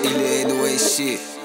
It ain't the way shit.